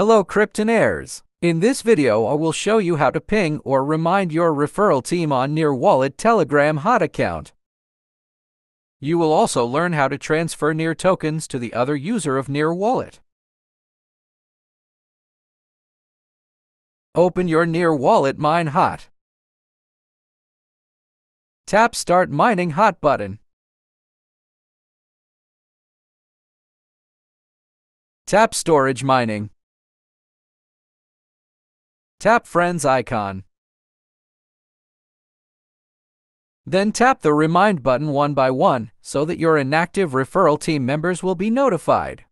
Hello Kryptonaires! In this video I will show you how to ping or remind your referral team on Near Wallet Telegram hot account. You will also learn how to transfer Near tokens to the other user of Near Wallet. Open your Near Wallet Mine Hot. Tap Start Mining Hot button. Tap Storage Mining. Tap Friends icon. Then tap the Remind button one by one so that your inactive referral team members will be notified.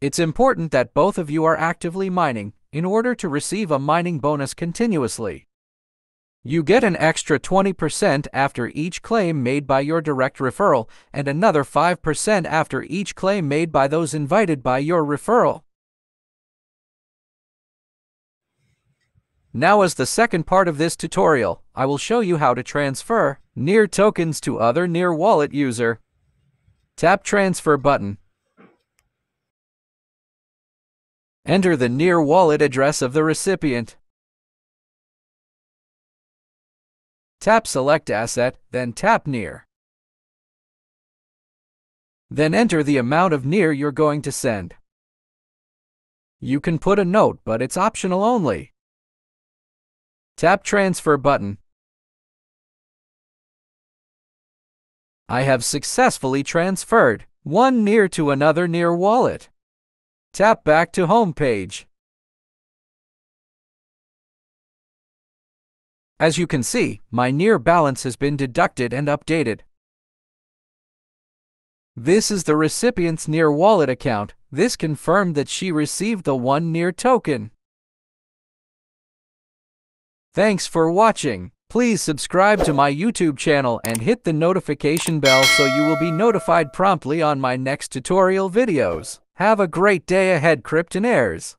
It's important that both of you are actively mining in order to receive a mining bonus continuously. You get an extra 20% after each claim made by your direct referral and another 5% after each claim made by those invited by your referral. Now as the second part of this tutorial, I will show you how to transfer Near tokens to other Near Wallet user. Tap Transfer button. Enter the Near Wallet address of the recipient. Tap Select Asset, then tap Near. Then enter the amount of Near you're going to send. You can put a note, but it's optional only. Tap Transfer button. I have successfully transferred one near to another near wallet. Tap back to home page. As you can see, my near balance has been deducted and updated. This is the recipient's near wallet account. This confirmed that she received the one near token. Thanks for watching. Please subscribe to my YouTube channel and hit the notification bell so you will be notified promptly on my next tutorial videos. Have a great day ahead, Kryptonaires!